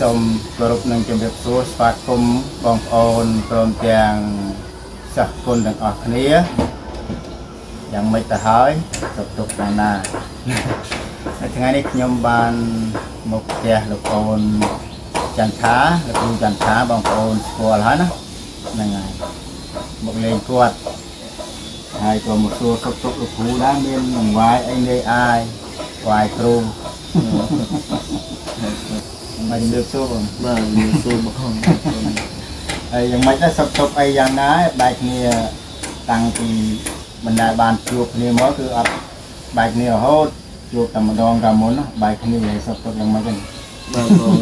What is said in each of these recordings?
សូមគោរពនឹងជំរាបសួរស្វាគមន៍បងប្អូនព្រមទាំងសិស្សគុណទាំងអស់គ្នាយ៉ាងម៉េចទៅហើយទុកទុកយ៉ាងណានៅថ្ងៃនេះខ្ញុំបានមកផ្ទះលោកអូនចន្ទថាលោកគ្រូចន្ទថាបងប្អូនស្គាល់ហើយណាហ្នឹងហើយមកលេងគាត់ហើយក៏មកសួរសុខទុក្ខលោកគ្រូដែរមានអង្វាយអីលេអាយវាយគ្រូ មិនលើកសួរបងបាទមានសួរបងហើយយ៉ាងម៉េចដែរសុខទុក្ខអីយ៉ាងណាបែកគ្នាតាំងពីមិនដែលបានជួបគ្នាមកគឺអត់បែកគ្នារហូតជួបតែម្ដងកាលមុនណាបែកគ្នាហើយសុខទុក្ខយ៉ាងម៉េចហ្នឹងបាទបង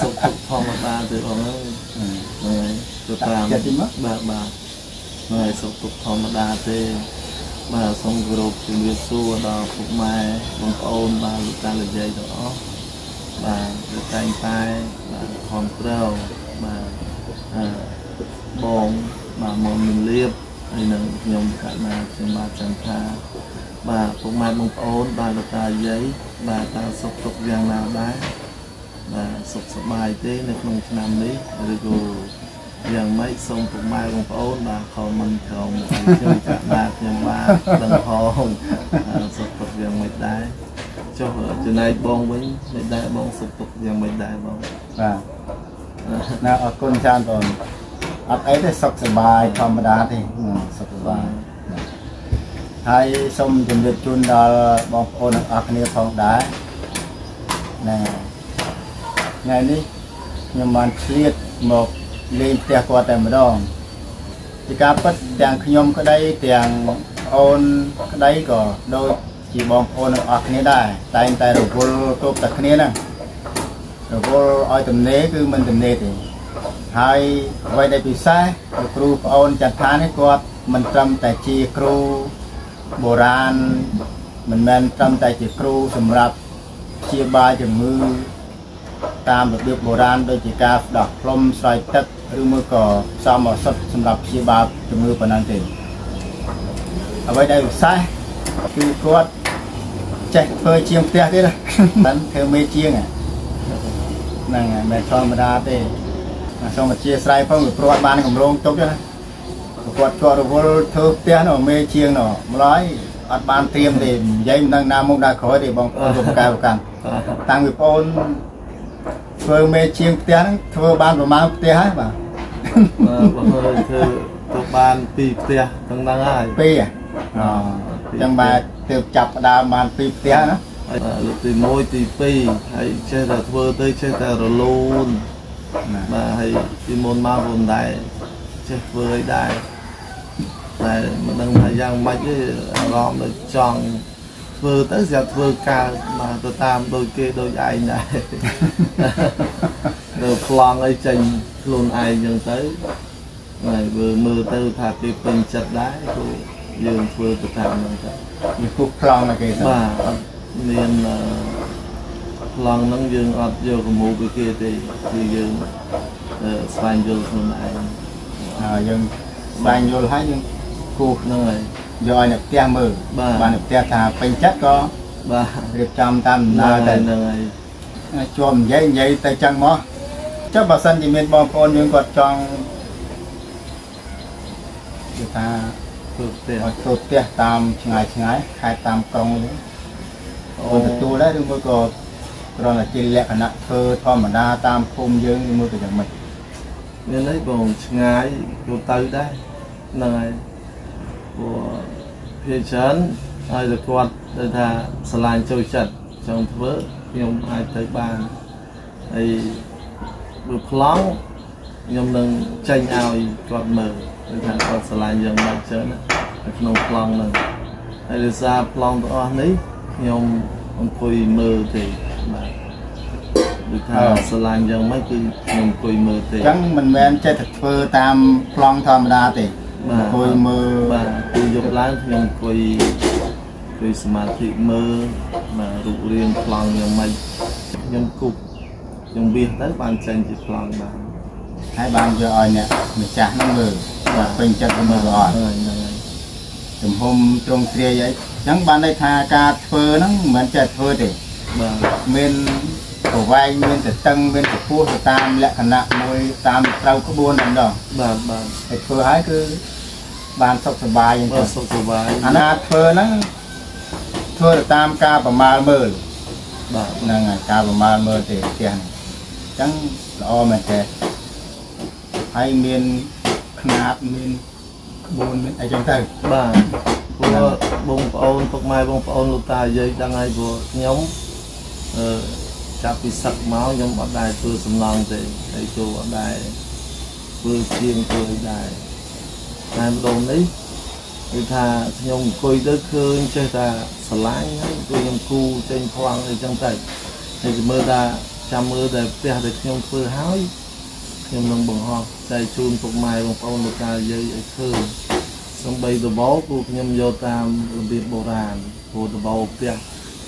សុខទុក្ខធម្មតាទេបងអើយហ្នឹងទៅតាមបាទបាទហ្នឹងហើយសុខទុក្ខធម្មតាទេបាទសូមគោរពជំរាបសួរដល់ពុកម៉ែបងប្អូនបាទលោកតាលោកយាយទាំងអស់ បាទគឺតែងតែបាទខំត្រូវបាទអឺបងបាទមកនឹងលៀបហើយនឹងខ្ញុំកាត់ណាខ្ញុំបាទចង់ថាបាទពុកម៉ែបងប្អូនបាទលោកតាយាយបាទតាសុខទុក្ខយ៉ាងណាដែរបាទសុខសប្បាយទេនៅក្នុងឆ្នាំនេះឬក៏យ៉ាងម៉េចសូមពុកម៉ែបងប្អូនបាទខមមិនក្រោមខ្ញុំកាក់ណាខ្ញុំបាទដឹងផងសុខទុក្ខយ៉ាងម៉េចដែរ ចុះចំណែកបងវិញមិនដែរបងសុខទុក្ខយ៉ាងម៉េចដែរបងបាទណាអរគុណច្រើនបងអត់អីទេសុខសប្បាយធម្មតាទេសុខសប្បាយហើយសូមជម្រាបជូនដល់បងប្អូនទាំងអស់គ្នាផងដែរណែថ្ងៃនេះខ្ញុំបានឆ្លៀតមកលេងផ្ទះគាត់តែម្ដងពីការពិតទាំងខ្ញុំក្តីទាំងអូនក្តីក៏ដូច ជាបងប្អូនទាំងអស់គ្នាដែរតែងតែរវល់គ្រប់តែគ្នាហ្នឹងរវល់ឲ្យទំនេរគឺមិនទំនេរទេហើយអ្វីដែលពិសេសលោកគ្រូប្អូនចន្ទថានេះគាត់មិនត្រឹមតែជាគ្រូបុរាណមិនមែនត្រឹមតែជាគ្រូសម្រាប់ព្យាបាលជំងឺតាមរបៀបបុរាណដូចជាការស្ដោះផ្លុំស្រោចទឹកឬមួយក៏ផ្សំឱសថសម្រាប់ព្យាបាលជំងឺប៉ុណ្ណឹងទេអ្វីដែលពិសេសគឺគាត់ ចេះធ្វើជាងផ្ទះទៀតហ្នឹងធ្វើមេជាងហ្នឹងហើយមិនធម្មតាទេសូមអធិស្ឋានផងព្រោះបានកម្រងទុកណាគាត់គាត់រវល់ធ្វើផ្ទះនោះមេជាងនោះម្ល៉េះអត់បានត្រៀមទេនិយាយមិនដឹងណាមុខណាក្រោយទេបងប្អូនគ្រប់កែប្រកាន់តាំងពីបងប្អូនធ្វើមេជាងផ្ទះហ្នឹងធ្វើបានប្រមាណផ្ទះហើយបាទបាទបងអើយធ្វើទៅបានពីផ្ទះទាំងហ្នឹងហើយពីរអូចឹងបាទ ទើបចាប់ផ្ដើមបានពីរផ្ទះណាហើយលើកទី1ទី2ហើយចេះតែធ្វើទៅចេះតែរលូនបាទហើយទីមុនមកមិនដែរចេះធ្វើឲ្យដែរតែមិនដឹងថាយ៉ាងម៉េចទេអារម្មណ៍ដូចចង់ធ្វើទៅស្រាប់ធ្វើកើតមកទៅតាមដូចគេដូចឯងដែរនៅប្លង់អីចេញខ្លួនឯងចឹងទៅហើយមើលមើលទៅថាគេពេញចិត្តដែរគឺ យើងធ្វើទៅតាមហ្នឹងទៅវាពុះប្លង់មកគេទៅបាទអត់មានអឺប្លង់ហ្នឹងយើងអត់យកកម្ពុជាពីគេទេគឺយើងអឺស្វែងយល់ខ្លួនឯងហើយយើងស្វែងយល់ហើយយើងគូសហ្នឹងហើយយកឲ្យអ្នកផ្ទះមើលបាទបានអ្នកផ្ទះថាពេញចិត្តក៏បាទរៀបចំតាមដំណើរទៅហ្នឹងហើយជាប់និយាយនិយាយទៅចឹងមកចុះបើសិនជាមានបងប្អូនយើងគាត់ចង់គឺថា ធ្វើផ្ទះឲ្យធ្វើផ្ទះតាមឆ្ងាយឆ្ងាយខេត្តតាមក្រុងនេះអូនទទួលដែរឬមួយក៏គ្រាន់តែជាលក្ខណៈធ្វើធម្មតាតាមភូមិយើងឬមួយក៏យ៉ាងម៉េចមានអីបងឆ្ងាយទៅទៅដែរហ្នឹងហើយព្រោះភាគច្រើនហើយតែគាត់ទៅថាឆ្លាញ់ចូលចិត្តចង់ធ្វើខ្ញុំអាចទៅបានហើយបើប្លង់ខ្ញុំនឹងចេញឲ្យគាត់មើល គឺថាគាត់ឆ្លាញ់យ៉ាងម៉េចចឹងណានៅក្នុងប្លង់ហ្នឹងហើយដោយសារប្លង់ទាំងអស់នេះខ្ញុំអង្គុយមើលទេបាទដូចថាឆ្លាញ់យ៉ាងម៉េចគឺខ្ញុំអង្គុយមើលទេអញ្ចឹងមិនមែនចេះតែធ្វើតាមប្លង់ធម្មតាទេបាទអង្គុយមើលបាទគឺយប់ឡើងខ្ញុំអង្គុយអង្គុយសមាធិមើលបាទរូបរាងប្លង់យ៉ាងម៉េចខ្ញុំគប់ខ្ញុំវាសទៅបានចេញជាប្លង់បានហើយបានយកឲ្យអ្នកម្ចាស់ហ្នឹងមើល បាទពេញចិត្តទៅមើលក៏អត់ហ្នឹងហើយហ្នឹងហើយទំហំត្រង់ទ្រាយអីអញ្ចឹងបានន័យថាការធ្វើហ្នឹងមិនមែនចេះធ្វើទេបាទមានប្រវែងមានតែតឹងមានកម្ពស់ទៅតាមលក្ខណៈមួយតាមត្រូវក្បួនតែម្ដងបាទបាទតែធ្វើហើយគឺបានសុខសប្បាយអញ្ចឹងសុខសប្បាយអាណាធ្វើហ្នឹងធ្វើទៅតាមការប្រមាលមើលបាទហ្នឹងហើយការប្រមាលមើលទេផ្ទះហ្នឹងអញ្ចឹងល្អមែនទេហើយមាន ຂ្នាតមានក្បួនមានអីចឹងទៅបាទព្រោះបងប្អូនពុកម៉ែបងប្អូនលោកតាយាយដឹងហើយព្រោះខ្ញុំអឺចាប់ពីសឹកមកខ្ញុំអត់ដែរធ្វើសំឡងទេហើយចូលអត់ដែរធ្វើជាងធ្វើដែរតែម្ដងនេះគឺថាខ្ញុំអង្គុយទៅឃើញចេះតែស្រឡាញ់ហើយអង្គុយខ្ញុំគូចេញផ្លង់អីចឹងទៅហើយមើលថាចាំមើលតែផ្ទះដែលខ្ញុំធ្វើហើយ ខ្ញុំនឹងបង្ហោះចែកជូនពុកម៉ែបងប្អូនលោកតាយាយឲ្យឃើញសំបីដបោគឺខ្ញុំយកតាមរបៀបបុរាណព្រោះដបោផ្ទះ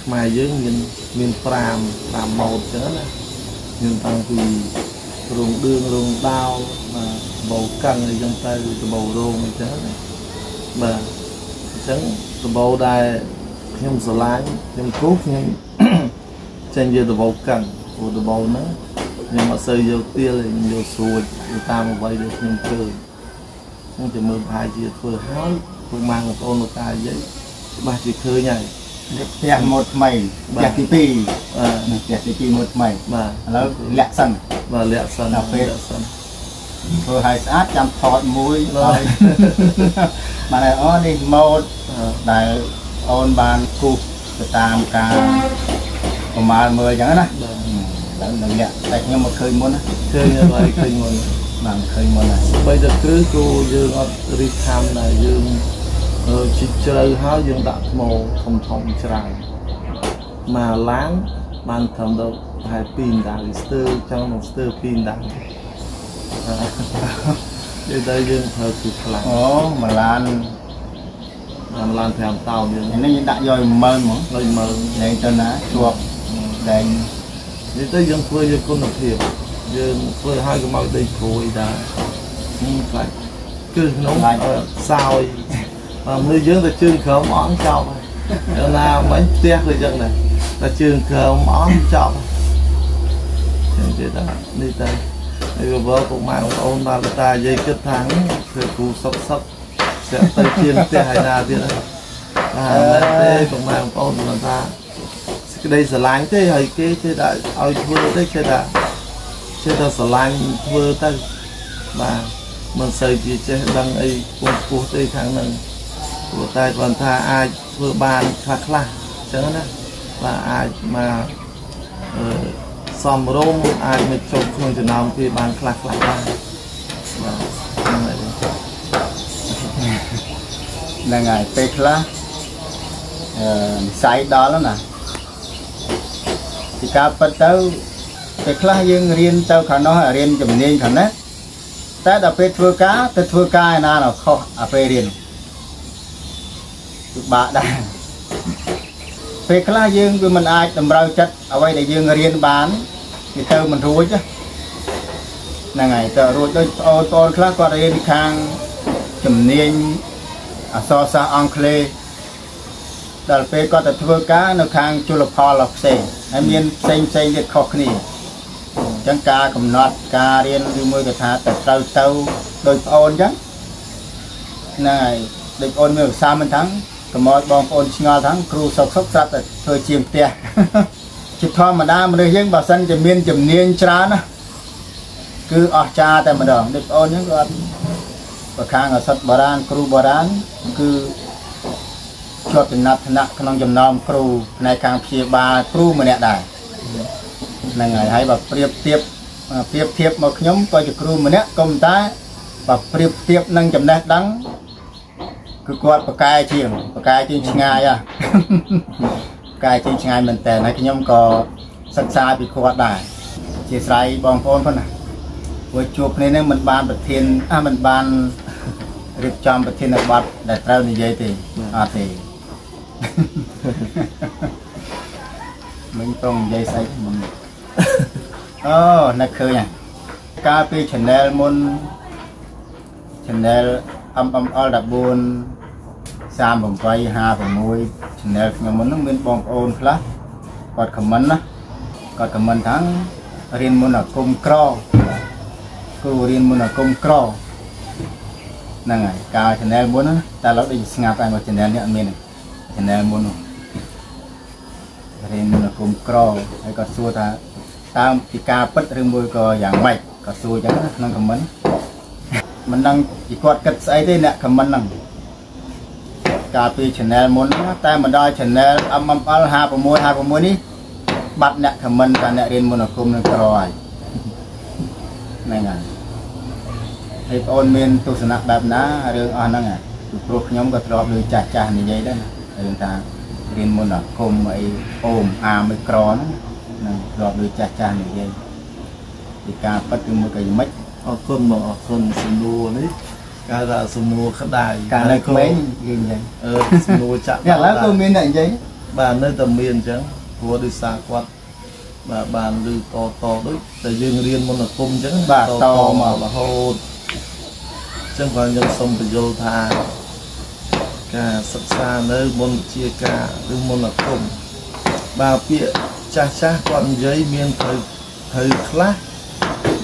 ខ្មែរយើងមានមាន5 5ម៉ូតចឹងណាខ្ញុំតាំងពីរោងដឿងរោងដោបាទដបោកឹងអីចឹងទៅដបោរោងអីចឹងណាបាទអញ្ចឹងដបោដែលខ្ញុំស្រឡាញ់ខ្ញុំគូខ្ញុំចេញយកដបោកឹងព្រោះដបោហ្នឹង ខ្ញុំអត់សូវយកទៀលខ្ញុំយកស្រួចតាមអ្វីដែលខ្ញុំឃើញខ្ញុំจะមើលប្រហែលជាធ្វើហើយពុកម៉ែបងប្អូនលោកតាយាយច្បាស់ជាឃើញហើយផ្ទះម៉ូតថ្មីផ្ទះទី2បាទផ្ទះទី2ម៉ូតថ្មីបាទឥឡូវលាក់សិនបាទលាក់សិនដល់ពេលលាក់សិនធ្វើឲ្យស្អាតចាំថតមួយហើយបានហើយអូនេះម៉ូតដែលអូនបានគូសទៅតាមការប្រមាលមើលអញ្ចឹងណា ដល់នឹងលាក់តែខ្ញុំមកឃើញមុនណាឃើញហើយឃើញមុនបានឃើញមុនហើយបីតែគ្រឹះគូយើងអត់រីកខាំដែរយើងជីកជ្រៅហើយយើងដាក់ថ្មធំធំច្រើនមកឡានបានត្រឹមដល់ប្រហែល2ដាវស្ទើចង់នឹងស្ទើ2ដាវនិយាយទៅយើងប្រើទូខ្លាំងអូមួយឡានបានឡាន5តោនយើងនេះយើងដាក់យក10000ហ្មង10000លែងទៅណាជាប់ដែង និយាយទៅយើងធ្វើយកគុណភាពយើងធ្វើឲ្យកុំឲ្យដីព្រួយដែរនេះខ្លាចគឺក្នុងសោយបើមនុស្សយើងទៅជើងក្រោមអស់ចប់ហើយណាមិនផ្ទះគឺចឹងដែរតែជើងក្រោមអស់ចប់ចឹងទេតានេះទៅហើយក៏បើពុកម៉ែបងប្អូនបានតានិយាយគិតថាធ្វើគូសុកសុកស្រាប់ទៅជាផ្ទះហើយណាទៀតហើយបាទទេពុកម៉ែបងប្អូនគាត់ថាសេច ក្តីស្រឡាញ់ទេហើយគេគេដាក់ឲ្យធ្វើទេគេថាចេះតែស្រឡាញ់ធ្វើទៅបាទមិនសូវជាចេះដឹងអីពងពោះទេខាងហ្នឹងព្រោះតែគាត់ថាអាចធ្វើបានខ្លះខ្លះអញ្ចឹងណាបាទអាចមកអឺសំរុំអាចមកចូលក្នុងចំណោមគេបានខ្លះខ្លះបានបាទហ្នឹងហើយហ្នឹងហើយពេលខ្លះអឺនិស័យដល់ណា ពីការពិតទៅពេលខ្លះយើងរៀនទៅខាងនោះរៀនជំនាញខាងនេះតែដល់ពេលធ្វើការទៅធ្វើការឯណាខុសអាពេលរៀនពិបាកដែរពេលខ្លះយើងវាមិនអាចតម្រូវចិត្តអ្វីដែលយើងរៀនបានវាទៅមិនរួចហ្នឹងហើយទៅរួចដូចប្អូនប្អូនខ្លះគាត់រៀនខាងជំនាញអក្សរសាស្ត្រអង់គ្លេស ដល់ពេលគាត់ទៅធ្វើការនៅខាងជលផលផ្សេងហើយមានផ្សេងផ្សេងទៀតខុសគ្នាអញ្ចឹងការកំណត់ការរៀនឬមួយក៏ថាទៅត្រូវទៅដោយប្អូនអញ្ចឹងហ្នឹងហើយដូចប្អូនមានភាសាមិនថាំងកុំឲ្យបងប្អូនឆ្ងល់ថាគ្រូសុកសុកស្រាប់តែធ្វើជាងផ្ទះជាធម្មតាមនុស្សយើងបើសិនជាមានជំនាញច្រើនណាគឺអស្ចារ្យតែម្ដងដូចប្អូនហ្នឹងគាត់ប្រខាងអសិទ្ធបុរាណគ្រូបុរាណគឺ ជាប់ចំណាត់ថ្នាក់ក្នុងចំណោមគ្រូផ្នែកខាងព្យាបាលគ្រូម្នាក់ដែរហ្នឹងហើយហើយបើប្រៀបធៀបប្រៀបធៀបមកខ្ញុំក៏ជាគ្រូម្នាក់ក៏តែបើប្រៀបធៀបនឹងចំណេះដឹងគឺគាត់ប្រកែជាងប្រកែជាងឆ្ងាយហ៎ប្រកែជាងឆ្ងាយមែនតើហើយខ្ញុំក៏សិក្សាពីគាត់ដែរជាស្រ័យបងប្អូនផងណាព្រោះជួបគ្នានឹងមិនបានប្រធានអាមិនបានរៀបចំប្រធានបទដែលត្រូវនិយាយទេអត់ទេ មិញប្រងនិយាយស្អីមិនអូនឹកឃើញកាលពី channel មុន channel MML 14 38 56 channel ខ្ញុំមុនហ្នឹងមានបងប្អូនខ្លះគាត់ comment ណាគាត់ខមមិនថារៀនមុនអាគមក្រគ្រូរៀនមុនអាគមក្រហ្នឹងហើយកាល channel មុនតែឡើយដូចស្ងាត់តែមក channel នេះអត់មាន channel មុនរៀនមុនអាគមក្រហើយគាត់សួរថាតើពីការពិតឬមួយក៏យ៉ាងម៉េចក៏សួរចឹងក្នុងខមមិនមិនដឹងពីគាត់គិតស្អីទេអ្នកខមមិនហ្នឹងកាលពី channel មុនតែមកដល់ channel MML 56 56នេះបាត់អ្នកខមមិនតែអ្នករៀនមុនអាគមនឹងក្រហើយហ្នឹងហើយហើយបងអូនមានទស្សនៈបែបណារឿងអស់ហ្នឹងពីព្រោះខ្ញុំក៏ធ្លាប់លើចាស់ចាស់និយាយដែរណា រឿងថារៀនមុនអាគមអីអូមអាមិនក្រហ្នឹងនឹងធ្លាប់លើចាស់ចាស់និយាយពីការប៉ັດគឺមួយក៏មិនអរគុណបងអរគុណសំណួរនេះគេថាសំណួរក្តៅកាលនៅក្មេងនិយាយអឺសំណួរចាក់យ៉ាងឡើយក៏មានអ្នកនិយាយបាទនៅតែមានអញ្ចឹងព្រោះដោយសារគាត់បាទបានឮតតដូចតែយើងរៀនមុនអាគមអញ្ចឹងបាទតមករហូតអញ្ចឹងគាត់ខ្ញុំសូមបញ្យល់ថា ការសិក្សានៅមុនជាការឬមុនអាគមបាទពាក្យចាស់ចាស់គាត់និយាយមានត្រូវត្រូវខ្លះ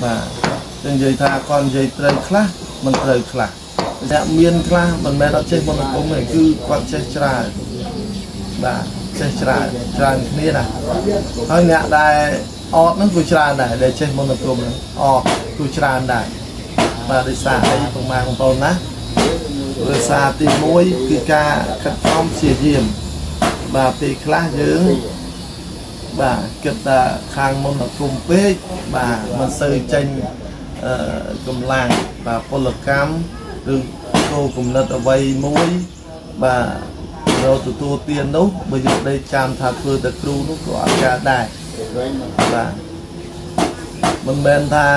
បាទចឹងនិយាយថាគាត់និយាយត្រូវខ្លះមិនត្រូវខ្លះអ្នកមានខ្លះមិនមែនអត់ចេះមុនអាគមទេគឺគាត់ចេះច្រើនបាទចេះច្រើនច្រើនគ្នាណាហើយអ្នកដែលអត់ហ្នឹងគឺច្រើនដែរដែលចេះមុនអាគមហ្នឹងអត់គឺច្រើនដែរបាទដោយសារអីពុកម៉ែបងប្អូនណា ដោយសារទី1គឺការខិតខំព្យាយាមបាទពេលខ្លះយើងបាទគិតថាខាងមុនអាគមពេកបាទមិនសូវចេញអឺកម្លាំងបាទពលកម្មឬគោគំនិតអ្វីមួយបាទរកទទួលទាននោះបើយើងដេកចាំថាធ្វើតែគ្រូនោះក៏អត់កើតដែរបាទមិនមែនថា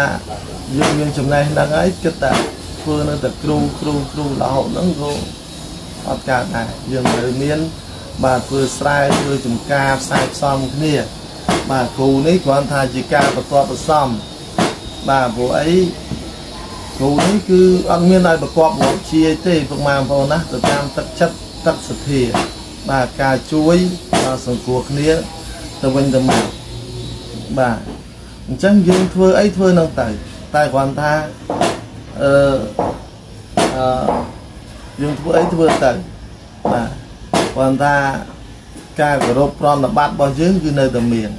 យើងមានចំណេះដឹងហើយគិតតែ ធ្វើនៅតែគ្រូគ្រូគ្រូរហូតហ្នឹងក៏អត់កើតដែរយើងត្រូវមាន បាទធ្វើស្រែធ្វើចំការផ្សាយផ្សំគ្នា បាទគ្រូនេះគ្រាន់ថាជាការបន្ទាត់បន្សំបាទព្រោះអីគ្រូនេះគឺអត់មានឲ្យប្រកបវត្តជាទេពុកម៉ែបងប្អូនណាទៅតាមទឹកចិត្តទឹកសទ្ធាបាទការជួយបាទសង្គ្រោះគ្នាទៅវិញទៅមកបាទអញ្ចឹងយើងធ្វើអីធ្វើនឹងទៅតែគ្រាន់ថា អឺអឺយើងធ្វើអីធ្វើទៅបាទគ្រាន់ថាការគោរពប្រណិប័តរបស់យើងគឺនៅតែមាន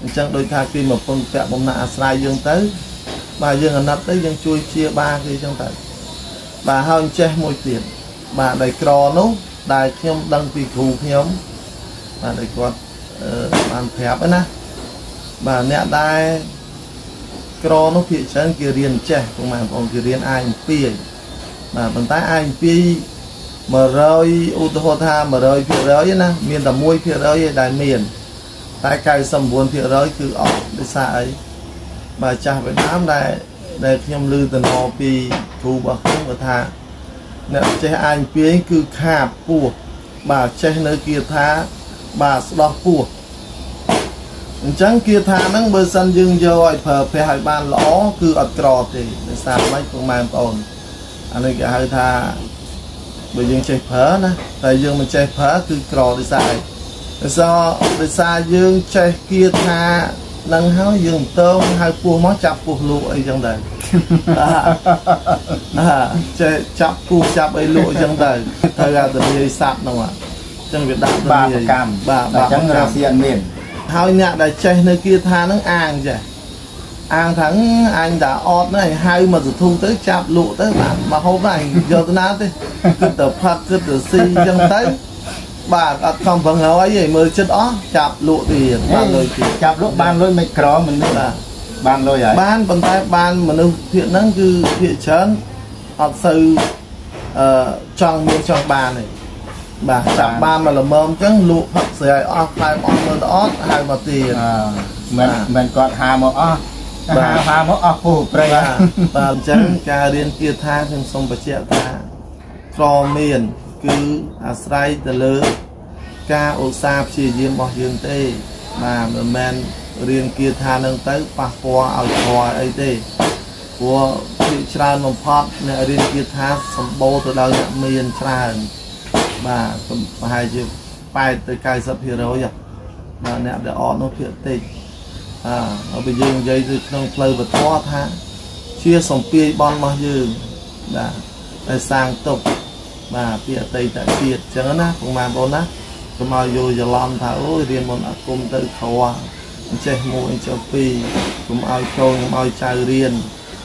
អញ្ចឹងដូចថាគេមកពឹងពាក់បំណាក់អាស្រ័យយើងទៅ បាទយើងអាណិតទៅយើងជួយជាបាគេអញ្ចឹងទៅបាទហើយចេះមួយទៀតបាទដោយក្រនោះដែលខ្ញុំដឹងពីគ្រូខ្ញុំបាទដោយគាត់បានប្រាប់ណាបាទអ្នកដែល ក្រនោះភាគច្រើនគេរៀនចេះពុកម៉ែបងប្អូនគេរៀនអាយអំពីបាទប៉ុន្តែអាយអំពី100ឧទាហរណ៍ថា100%ណាមានតែ1%ឯដែលមានតែ99%គឺអត់ដោយសារអីបាទចាស់វៀតណាមដែលដែលខ្ញុំឮតំណពីគ្រូរបស់ខ្ញុំគាត់ថាអ្នកចេះអាញពីគឺខាតពោះបាទចេះនៅគាថាបាទស្ដោះពោះ អញ្ចឹងគាថាហ្នឹងបើសិនយើងយកឲ្យប្រើប្រាស់ឲ្យបានល្អគឺអត់ក្រទេដោយសារម៉េចពុកម៉ែបងប្អូនអានេះគេហៅថាបើយើងចេះប្រើណាតែយើងមិនចេះប្រើគឺក្រដោយសារអីដោយសារដោយសារយើងចេះគៀថានឹងហើយយើងតងហៅពោះមកចាប់ពោះលក់អីចឹងដែរអាចេះចាប់ពោះចាប់អីលក់អីចឹងដែរត្រូវអាទនីស័ព្ទហ្នឹងអញ្ចឹងវាដាក់បាបកម្មបាទអញ្ចឹងរសៀនមាន ហើយអ្នកដែលចេះនៅគៀថាហ្នឹងអាងចេះអាងថាអញតាអត់ហ្នឹងហៅមកសធុទៅចាប់លក់ទៅបាទមកហូបហ្នឹងយកទៅណាទេគិតទៅផាត់គិតទៅស៊ីចឹងទៅបាទអត់ខំប្រឹងរកអីទេមើលចិត្តអស់ចាប់លក់ទៀតបានលុយទៀតចាប់លក់បានលុយមិនក្រមនុស្សបាទបានលុយហើយបានប៉ុន្តែបានមនុស្សភាគហ្នឹងគឺភាគច្រើនអត់សូវអឺចង់មានចង់បានទេ បាទចាប់បានមកល្មមអញ្ចឹងលក់ផឹកស្រីឲ្យអស់ផ្លែអស់មើលទៅអត់ហៅមកទៀតមិនមិនគាត់ហាមកអស់បាទហាមកអស់ពុះព្រៃបាទអញ្ចឹងការរៀនគាថាខ្ញុំសូមបញ្ជាក់ថាក្រមានគឺអាស្រ័យទៅលើ ការឧស្សាហ៍ព្យាយាមរបស់យើងទេបាទមិនមែនរៀនគាថានឹងទៅប៉ះពាល់ឲ្យធွာអីទេព្រោះភាគច្រើនបំផុតអ្នករៀនគាថាសម្បូរទៅដោយអ្នកមានច្រើន បាទប្រហែលជា8ទៅ90%បាទអ្នកដែលអត់នោះភាគតិចអើបើយើងនិយាយទៅក្នុងផ្លូវវធថា ជាសំពាយបនរបស់យើងបាទដែលសាងទុកបាទពីអតីតជាតិអញ្ចឹងណាបងម៉ែបងណាកុំឲ្យយល់ច្រឡំថាអូយរៀនមុនអាគមទៅក្រអញ្ចេះមួយអញ្ចេះពីរកុំឲ្យកូនកុំឲ្យចៅរៀន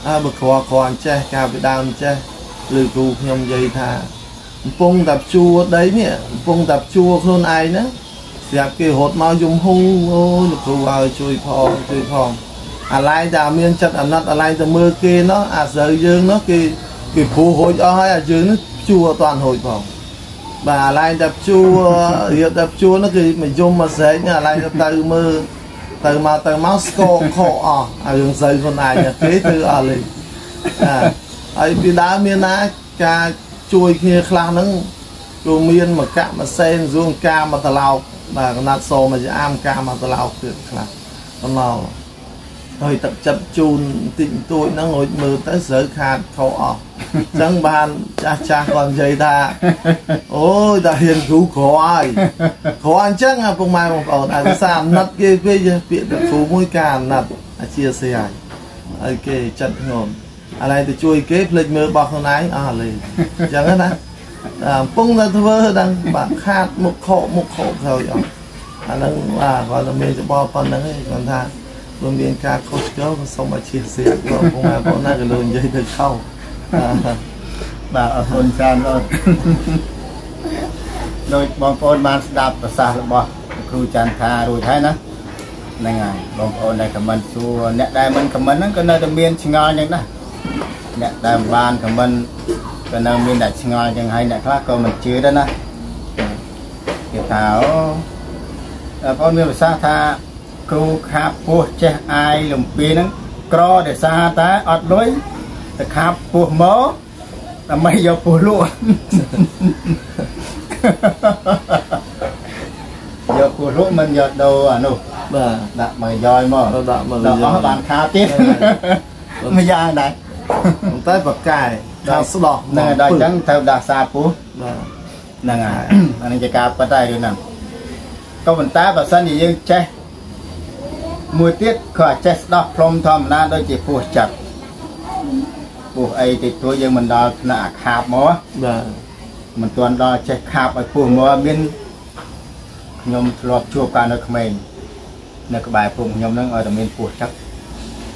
អើបើក្រក្រអញ្ចេះកាលពីដើមអញ្ចេះឬគ្រូខ្ញុំនិយាយថា កំពុងតែជួដីនេះកំពុងតែជួខ្លួនឯងណាស្រាប់គេរត់មកយំហូអូលោកគ្រូឲ្យជួយផងជួយផងអាឡែងតែមានចិត្តអាណិតអាឡែងតែមើលគេនោះអាស្រូវយើងនោះគេគេព្រោះហូចអស់ហើយអាយើងនេះជួអត់តាន់ហូចផងបាទអាឡែងតែជួរៀបតែជួនោះគឺមកយំមកស្រែកអាឡែងទៅទៅមើលទៅមកទៅមកស្គរខកអស់ហើយរឿងស្រូវខ្លួនឯងគេទៅអស់លេងហើយពីដើមមានណាការ ជួយគ្នាខ្លះហ្នឹងគឺមានមកកមកសេនសួងការមកតឡោកបាទកណាត់សូមកអាមការមកតឡោកទៀតខ្លះកំណោហើយទឹកចិត្តជូនតិចតួចហ្នឹងរួចមើលទៅស្រូវខាតខោអស់អញ្ចឹងបានចាស់ចាស់គាត់និយាយថាអូយតាហ៊ានគ្រូក្រហើយក្រអញ្ចឹងពុកម៉ែបងប្អូនអាសាអាណិតគេពេកពាក្យតែគ្រូមួយការអាណិតអធិស្ឋានហើយគេចិត្តធ្ងន់ ឥឡូវទៅជួយគេភ្លេចមើលរបស់ខ្លួនឯងអស់លេអញ្ចឹងណាកំពុងតែធ្វើដល់បាទខាតមុខខកមុខខកក្រោយអស់អាហ្នឹងបាទគាត់តែមានច្បល់ប៉ុណ្្នឹងឯងគាត់ថាបើមានការខុសឆ្គងក៏សូមអធិស្ឋានក៏ពុកម៉ែបងណាក៏លើនិយាយទៅខុសបាទអរគុណច្រើនអរដោយបងប្អូនបានស្ដាប់ប្រសាសន៍របស់គ្រូច័ន្ទថារួចហើយណាហ្នឹងហើយបងប្អូនដែលខមមិនសួរអ្នកដែលមិនខមមិនហ្នឹងក៏នៅតែមានឆ្ងល់យ៉ាងណា អ្នកដែលបានខមមិនក៏នៅមានតែឆ្ងល់យ៉ាងហើយអ្នកខ្លះក៏មិនជឿដែរណាគេថាអូបងប្អូនមានប្រសាសន៍ថាគ្រូខាបពោះចេះអាយលំពីហ្នឹងក្រដែលសារតែអត់លុយទៅខាបពោះមកដើម្បីយកពោះលក់យកពោះលក់មិនយកដូរអានោះបាទដាក់មកយ៉យមកដាក់មកដល់អស់បានខាបទៀតមួយយ៉ាងដែរ តែបកែខាងស្ដោះហ្នឹងដល់អញ្ចឹងត្រូវដាក់សារពោះបាទហ្នឹងហើយអានេះជាការប៉ັດតែរឿងហ្នឹងក៏ប៉ុន្តែបើសិនជាយើងចេះមួយទៀតក៏អាចចេះស្ដោះផ្លុំធម្មតាដូចជាពោះចិត្តពោះអីតិចតួចយើងមិនដល់ថ្នាក់អាខាបមកបាទមិនទាន់ដល់ចេះខាបឲ្យពោះមកមានខ្ញុំធ្លាប់ជួបកាលនៅក្មេងនៅក្បែរភូមិខ្ញុំហ្នឹងឲ្យតែមានពោះចិត្ត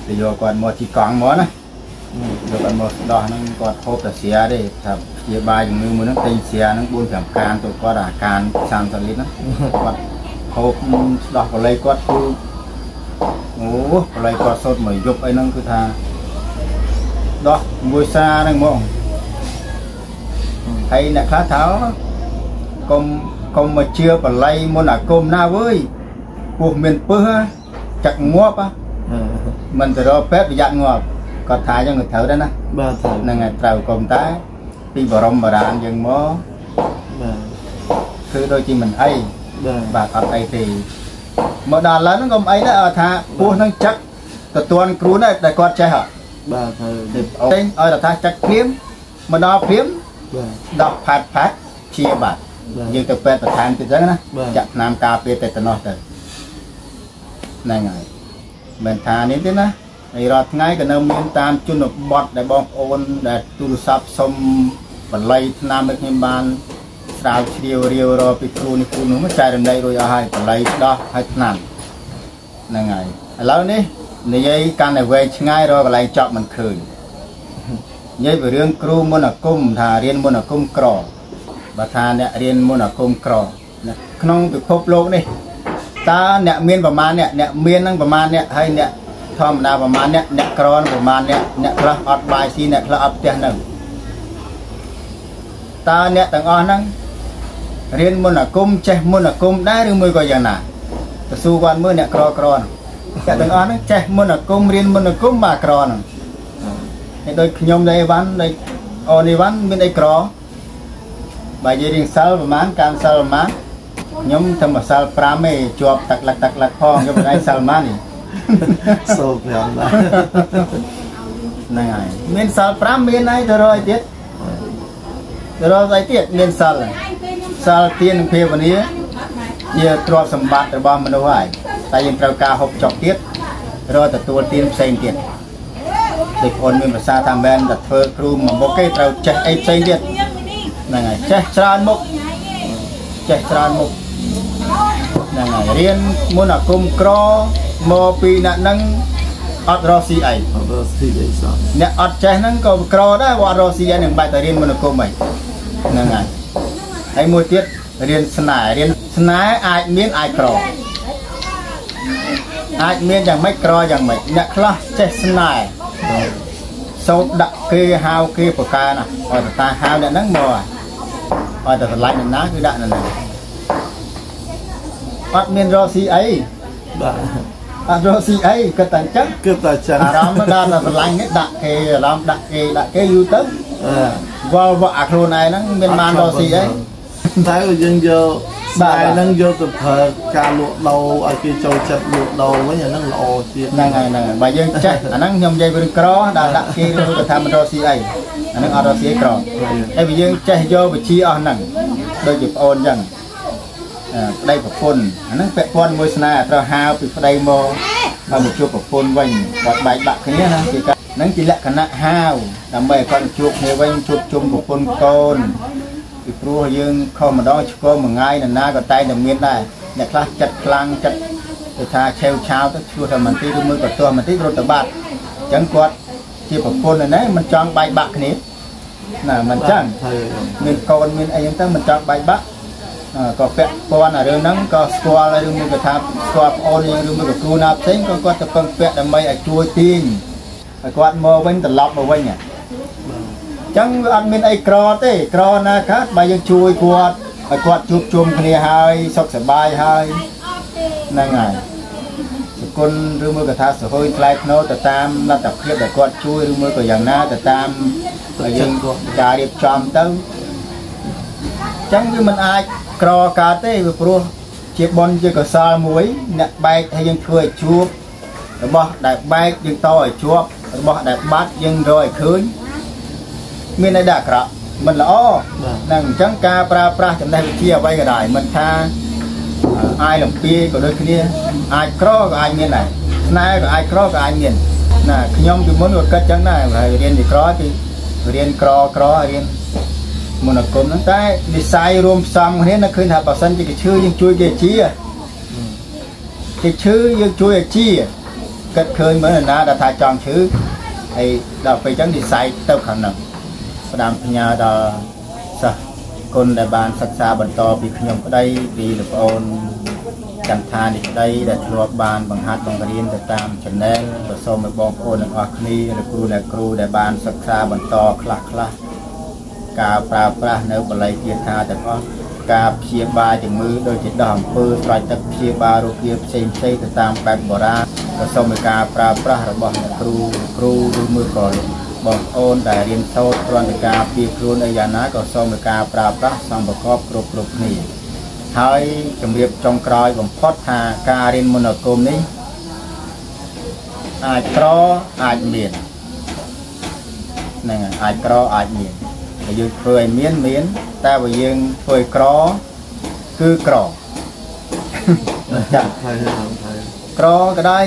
ទៅយកគាត់មកជីកង់មកណា យកគាត់មកដោះហ្នឹងគាត់ហូបតែស្រាទេថាជាបាយជំងឺមួយហ្នឹងទិញស្រាហ្នឹង4 5កានទៅគាត់អាកាន30លីត្រហ្នឹងគាត់ហូបស្ដោះបល័យគាត់គឺអូបល័យគាត់សតមកយប់អីហ្នឹងគឺថាដោះមួយសាហ្នឹងហ្មងហើយអ្នកខ្លះថាកុំកុំមកជឿបល័យមុនអាគមណាវើយពោះមានពឹសចាក់ងាប់មិនទៅរកពេទ្យប្រយ័ត្នងាប់ គាត់ថាចឹងក៏ត្រូវដែរណាបាទត្រូវហ្នឹងហើយត្រូវកុំតែពីបរមបរានយើងមកបាទគឺដូចជាមិនអីបាទបាទអត់អីទេមកដល់ឡើយហ្នឹងក៏មិនអីដែរថាពោះហ្នឹងចឹកទៅទាន់គ្រូដែរដែលគាត់ចេះហ៎បាទត្រូវទេឲ្យរដ្ឋាចាត់ព្រាមមកដល់ព្រាមបាទដកផាត់ផាត់ជាបាទយើងទៅពេទ្យបន្ថែមទៀតចឹងណាចាក់ថ្នាំការពារតេតាណូសទៅហ្នឹងហើយមិនថានេះទេណា ហើយរាល់ថ្ងៃក៏នៅមានតាមជនបទដែលបងប្អូនដែលទូរស័ព្ទសុំបល័យថ្នាំឲ្យខ្ញុំបានស្រាវជ្រាវរាវរពីគ្រូនេះគ្រូនោះមកចែករំលែករួចអស់ហើយបល័យដោះហើយថ្នាំហ្នឹងហើយឥឡូវនេះនិយាយកាន់តែវែងឆ្ងាយរកកន្លែងចប់មិនឃើញនិយាយពីរឿងគ្រូមុនអាគមថារៀនមុនអាគមក្របើថាអ្នករៀនមុនអាគមក្រក្នុងពិភពលោកនេះតើអ្នកមានប្រមាណអ្នកអ្នកមាននឹងប្រមាណអ្នកហើយអ្នក ធម្មតាប្រមាណអ្នកអ្នកក្រនប្រមាណអ្នកអ្នកខ្លះអត់បាយស៊ីអ្នកខ្លះអត់ផ្ទះនឹងតើអ្នកទាំងអស់ហ្នឹងរៀនមុនអាគមចេះមុនអាគមដែរឬមួយក៏យ៉ាងណាទៅស៊ូគាត់មើលអ្នកក្រក្រហ្នឹងតែទាំងអស់ហ្នឹងចេះមុនអាគមរៀនមុនអាគមមកក្រហ្នឹងហើយដូចខ្ញុំដែរអីវ៉ាន់ដូចអូនអីវ៉ាន់មានអីក្របើនិយាយរៀងសិលប្រហែលកាន់សិលប្រហែលខ្ញុំតែម្សិល5ឯងជាប់ទឹកលឹកទឹកលឹកផងខ្ញុំមិនឯងសិលម៉ានេះ សូម5ដែរហ្នឹងហើយមានសិល5មានហើយទៅរកអីទៀតទៅរកអីទៀតមានសិលសិលទាននិងភាវនាជាទ្រព្យសម្បត្តិរបស់មនុស្សហើយតែយើងត្រូវការហូបចុកទៀតរកទទួលទានផ្សេងទៀតដូចបងមានភាសាថាមែនតែធ្វើគ្រូមួយមុខទេត្រូវចេះអីផ្សេងទៀតហ្នឹងហើយចេះច្រើនមុខចេះច្រើនមុខហ្នឹងហើយរៀនមុនអាគមក្រ មកពីអ្នកហ្នឹងអត់រកស៊ីអីអត់រកស៊ីអីសោះអ្នកអត់ចេះហ្នឹងក៏ក្រដែរបើអត់រកស៊ីអីនឹងបាច់តែរៀនមុនអាគមអីហ្នឹងហើយហើយមួយទៀតរៀនស្នេហ៍រៀនស្នេហ៍អាចមានអាចក្រអាចមានយ៉ាងម៉េចក្រយ៉ាងម៉េចអ្នកខ្លះចេះស្នេហ៍សោតដាក់គេហៅគេប្រកាណាឲ្យតាហៅអ្នកហ្នឹងមកឲ្យតែឆ្លាញ់នឹងណាគឺដាក់នៅហ្នឹងអត់មានរកស៊ីអីបាទ អត់រកស៊ីអីគិតតែអញ្ចឹងគិតតែអញ្ចឹងអារម្មណ៍ដល់តែឆ្លាញ់នេះដាក់គេអារម្មណ៍ដាក់គេដាក់គេយូរទៅវល់វក់អាខ្លួនឯងហ្នឹងមានបានរកស៊ីអីតែយើងយកស្បែកហ្នឹងយកទៅប្រើការលក់ដូរឲ្យគេចូលចិត្តលក់ដូរវិញអាហ្នឹងល្អទៀតហ្នឹងហើយហ្នឹងហើយបើយើងចេះអាហ្នឹងខ្ញុំនិយាយរឿងក្រដល់ដាក់គេឬក៏ថាមិនរកស៊ីអីអាហ្នឹងអត់រកស៊ីក្រហើយបើយើងចេះយកវិជាអស់ហ្នឹងដូចជាប្អូនអញ្ចឹង ប្តីប្រពន្ធអាហ្នឹងពាក់ព័ន្ធមួយស្នេហ៍ត្រូវហៅពីប្តីមកហើយមកជួបប្រពន្ធវិញគាត់បែកបាក់គ្នាណាគេហ្នឹងជាលក្ខណៈហៅដើម្បីឲ្យគាត់ជួបគ្នាវិញជួបជុំប្រពន្ធកូនពីព្រោះយើងខំម្ដងឆ្កមួយថ្ងៃនរណាក៏តែងតែមានដែរអ្នកខ្លះចិត្តខ្លាំងចិត្តទៅថាឆេវឆាវទៅឈ្លោះតែមិនទីឬមួយក៏ទាស់មិនទីរត់ទៅបាត់អញ្ចឹងគាត់ជាប្រពន្ធណាមិនចង់បែកបាក់គ្នាណាមិនចឹងមានកូនមានអីហ្នឹងទៅមិនចង់បែកបាក់ ក៏ពាក់ព័ន្ធរឿងហ្នឹងក៏ស្គាល់ឬមួយក៏ថាស្គាល់ប្អូនយើងឬមួយក៏គ្រូណាផ្សេងក៏គាត់ទៅពឹងពាក់ដើម្បីឲ្យជួយទាញឲ្យគាត់មកវិញត្រឡប់មកវិញចឹងវាអត់មានអីក្រទេក្រណាខាត់បើយើងជួយគាត់ឲ្យគាត់ជួបជុំគ្នាហើយសុខសប្បាយហើយហ្នឹងហើយសគុណឬមួយក៏ថាសហួយផ្លែភ្នោទៅតាមលទ្ធភាពដែលគាត់ជួយឬមួយក៏យ៉ាងណាទៅតាមយើងការរៀបចំទៅ ចឹងវាមិនអាចក្រកើតទេវាព្រោះជាបនជាកសលមួយ អ្នកបែកឲ្យយើងធ្វើឲ្យជួបរបស់ដែលបែកយើងតឲ្យជាប់របស់ដែលបាត់យើងរកឲ្យឃើញមានន័យថាអាក្រក់មិនល្អហ្នឹងអញ្ចឹងការប្រើប្រាស់ចំណេះវិទ្យាអ្វីក៏ដោយមិនថាអាយលំពីក៏ដូចគ្នា អាចក្រក៏អាចមានដែរស្នេហ៍ក៏អាចក្រក៏អាចមានណាខ្ញុំពីមុនក៏គិតចឹងដែរហើយរៀនពីក្រគឺរៀនក្រក្ររៀន មន្តអាគមហ្នឹងតែនិស័យរួមផ្សំគ្នានៅឃើញថាបើសិនជាគេឈឺយើងជួយគេជាគេឈឺយើងជួយឲ្យជាគិតឃើញមើលណាដែលថាចង់ឈឺហើយដល់ពេលចឹងនិស័យទៅខាងហ្នឹងផ្ដាំផ្ញើដល់សិស្សគុណដែលបានសិក្សាបន្តពីខ្ញុំប្តីពីលោកប្អូនចន្ទថានេះក្តីដែលធ្លាប់បានបង្ហាត់បង្រៀនទៅតាម channel ក៏សូមឲ្យបងប្អូនទាំងអស់គ្នាលោកគ្រូអ្នកគ្រូដែលបានសិក្សាបន្តខ្លះខ្លះ ការប្រើប្រាស់នៅបល័យគាថាទាំងអស់ការព្យាបាលជំងឺដូចជាដោះអំពើស្រោចទឹកព្យាបាលរោគផ្សេងផ្សេងទៅតាមបែបបុរាណក៏សូមឲ្យការប្រើប្រាស់របស់អ្នកគ្រូគ្រូឬមួយក៏បងប្អូនដែលរៀនសូត្រគ្រាន់តែការពីខ្លួនអីយ៉ាងណាក៏សូមឲ្យការប្រើប្រាស់សំប្រកបគ្រប់គ្រប់គ្នាហើយជំរាបចុងក្រោយបំផុតថាការរៀនមន្តអាគមនេះអាចក្រអាចមានហ្នឹងហើយអាចក្រអាចមាន បើយើងធ្វើឲ្យមានមានតែបើយើងធ្វើឲ្យក្រគឺក្រចាហើយក្រក៏ដែរ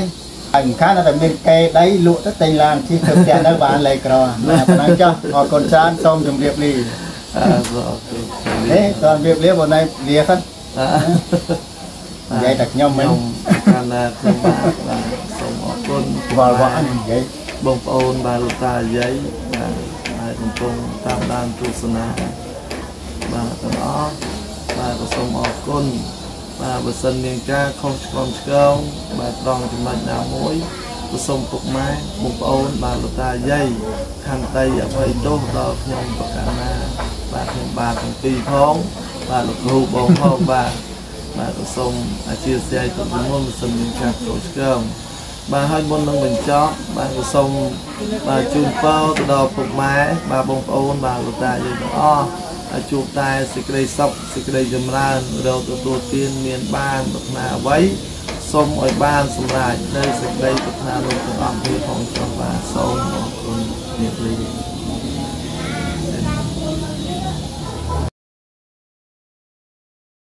ហើយសំខាន់តែមានកេដីលក់ទៅទិញឡានជិះទៅផ្ទះនៅបានលេខក្រណាប៉ុណ្ណឹងចុះអរគុណច្រើនសូមជម្រាបលាអឺហេតើជម្រាបលាបងណៃលាសិននិយាយតែខ្ញុំមិនកាលណាខ្ញុំបាទសូមអរគុណវល់វល់និយាយបងប្អូនបាទលោកតាយាយបាទហើយ កំពុងតាមដានទស្សនាបាទទាំងអស់បាទក៏សូមអរគុណបាទបើសិនមានការខុសឆ្គងឆ្គងបាទត្រង់ចំណុចណាមួយក៏សូមពុកម៉ែបងប្អូនបាទលោកតាយាយខន្តីអភ័យទោសដល់ខ្ញុំប្រការណាបាទខ្ញុំបាទទាំងពីរផងបាទលោកគ្រូបងផងបាទបាទក៏សូមអធិស្ឋានទៅមុនមិនសិនមានការខុសឆ្គង បាទហើយមុននឹងបញ្ចប់បាទក៏សូមបាទជូនពរទៅដល់ពុកម៉ែបាទបងប្អូនបាទលោកតាយាយទាំងអស់ជួបតែសេចក្តីសុខសេចក្តីចម្រើនរកទទួលទានមានបានប្រាថ្នាអ្វីសូមឲ្យបានសម្រេចនៅសេចក្តីប្រាថ្នាលោកទាំងអស់គ្នាផងចុះបាទសូមអរគុណជំរាបលា